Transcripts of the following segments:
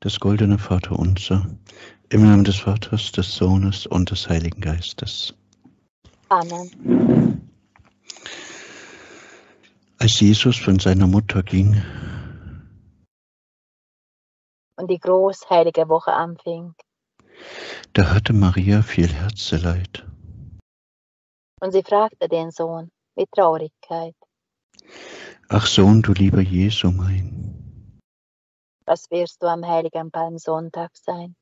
das goldene Vaterunser, im Namen des Vaters, des Sohnes und des Heiligen Geistes. Amen. Als Jesus von seiner Mutter ging Und die großheilige Woche anfing da hatte Maria viel Herzeleid. und sie fragte den Sohn mit Traurigkeit, Ach Sohn, du lieber Jesu mein, was wirst du am heiligen Palmsonntag sein?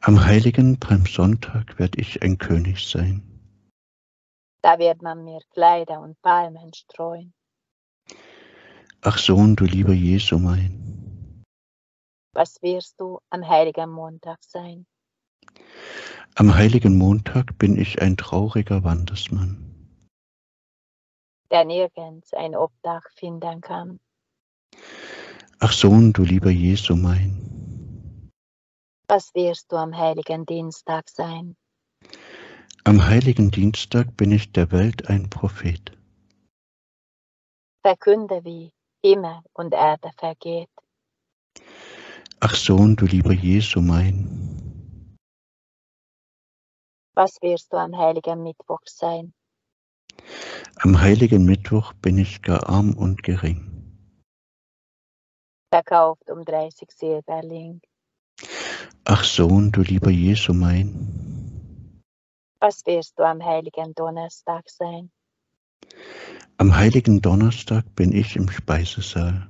am heiligen Palmsonntag werd ich ein König sein. Da wird man mir Kleider und Palmen streuen. Ach Sohn, du lieber Jesu mein, Was wirst du am heiligen Montag sein? am heiligen Montag bin ich ein trauriger Wandersmann. Der nirgends ein Obdach finden kann. Ach Sohn, du lieber Jesu mein, Was wirst du am heiligen Dienstag sein? am heiligen Dienstag bin ich der Welt ein Prophet. Verkünde, wie Himmel und Erde vergeht. Ach Sohn, du lieber Jesu mein, Was wirst du am heiligen Mittwoch sein? am heiligen Mittwoch bin ich gar arm und gering. Verkauft um 30 Silberling. Ach Sohn, du lieber Jesu mein, Was wirst du am heiligen Donnerstag sein? am heiligen Donnerstag bin ich im Speisesaal.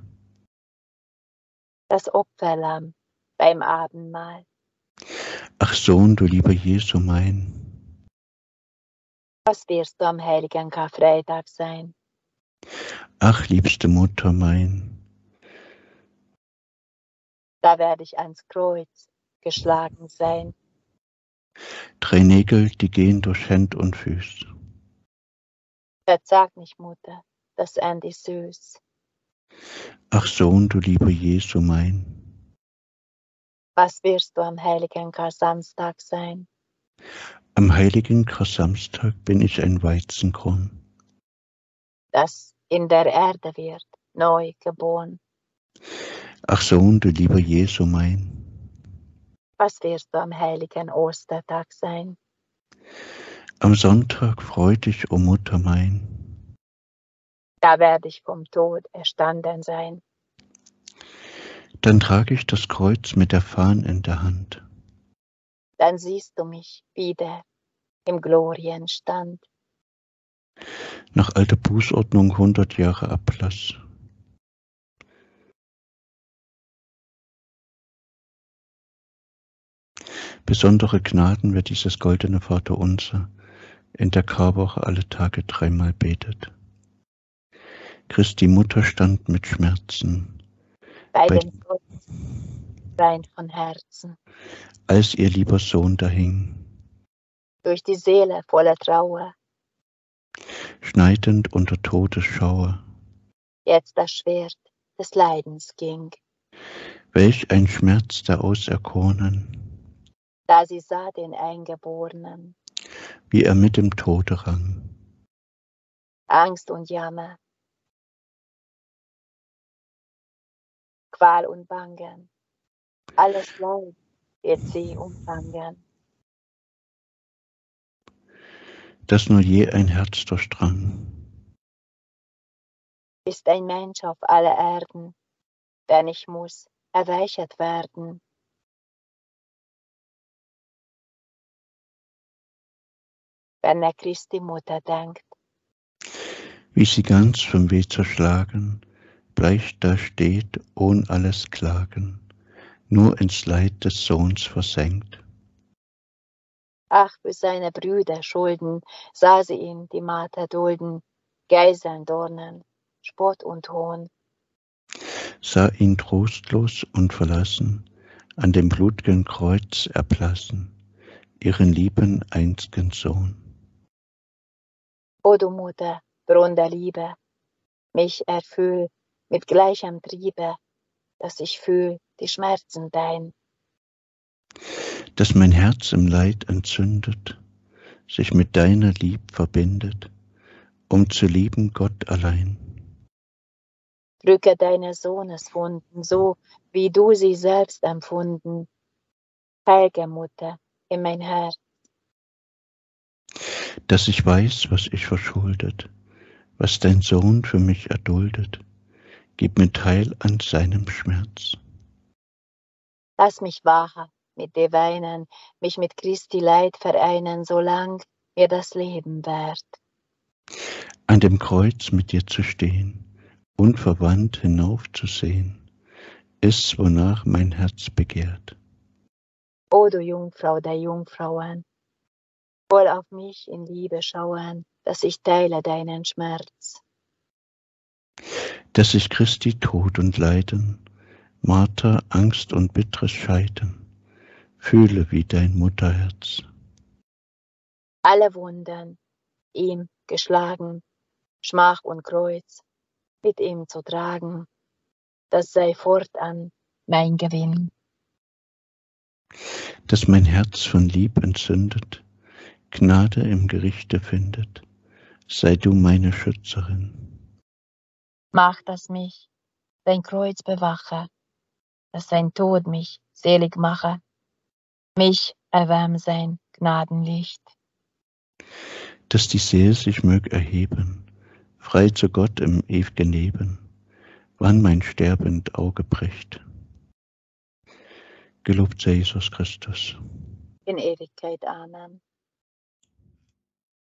Das Opferlamm beim Abendmahl. Ach Sohn, du lieber Jesu mein, Was wirst du am heiligen Karfreitag sein? ach liebste Mutter mein, Da werde ich ans Kreuz geschlagen sein. drei Nägel, die gehen durch Händ und Füß. Verzag nicht, Mutter, das Ende ist süß. Ach Sohn, du lieber Jesu mein, Was wirst du am heiligen Kar-Samstag sein? am heiligen Kar-Samstag bin ich ein Weizenkorn. Das in der Erde wird, neu geboren. Ach Sohn, du lieber Jesu mein, Was wirst du am heiligen Ostertag sein? am Sonntag freu dich, o Mutter mein, Da werde ich vom Tod erstanden sein. dann trage ich das Kreuz mit der Fahne in der Hand. Dann siehst du mich wieder im Glorienstand. Nach alter Bußordnung hundert Jahre Ablass. Besondere Gnaden wird dieses goldene Vaterunser in der Karwoche alle Tage dreimal betet. Christi Mutter stand mit Schmerzen, bei Bei- dem rein von Herzen, als ihr lieber Sohn dahing, durch die Seele voller Trauer, schneidend unter Todesschauer. jetzt das Schwert des Leidens ging, Welch ein Schmerz der Auserkornen, da sie sah den Eingeborenen, wie er mit dem Tode rang. Angst und Jammer, Qual und Bangen, alles Leid wird sie umfangen. das nur je ein Herz durchdrang. Ist ein Mensch auf aller Erden, der nicht muss erweichert werden. Wenn er Christi Mutter denkt, Wie sie ganz vom Weh zerschlagen, bleich da steht, ohn alles Klagen, nur ins Leid des Sohns versenkt. ach, für seine Brüder Schulden sah sie ihn die Marter dulden, Geiseln, Dornen, Spott und Hohn. Sah ihn trostlos und verlassen, an dem blutgen Kreuz erblassen, ihren lieben einzigen Sohn. O du Mutter, Brunnen der Liebe, mich erfüll mit gleichem Triebe, dass ich fühl die Schmerzen dein. dass mein Herz im Leid entzündet, sich mit deiner Lieb verbindet, um zu lieben Gott allein. drücke deines Sohnes Wunden, so wie du sie selbst empfunden. Heilige Mutter, in mein Herz. Dass ich weiß, was ich verschuldet, was dein Sohn für mich erduldet, gib mir teil an seinem Schmerz. Lass mich wahrhaft mit dir weinen, mich mit Christi Leid vereinen, solang mir das Leben währt. An dem Kreuz mit dir zu stehen, unverwandt hinaufzusehen, ist, wonach mein Herz begehrt. O du Jungfrau der Jungfrauen, voll auf mich in Liebe schauen, dass ich teile deinen Schmerz. Dass ich Christi Tod und Leiden, Marter, Angst und bitteres Scheiden, fühle wie dein Mutterherz. Alle Wunden ihm geschlagen, Schmach und Kreuz mit ihm zu tragen, das sei fortan mein Gewinn. Dass mein Herz von Lieb entzündet, Gnade im Gerichte findet, sei du meine Schützerin. Mach, dass mich dein Kreuz bewache, dass sein Tod mich selig mache, mich erwärm sein Gnadenlicht. Dass die Seele sich mög erheben, frei zu Gott im ew'gen Leben, wann mein sterbend Auge bricht. Gelobt sei Jesus Christus. In Ewigkeit. Amen.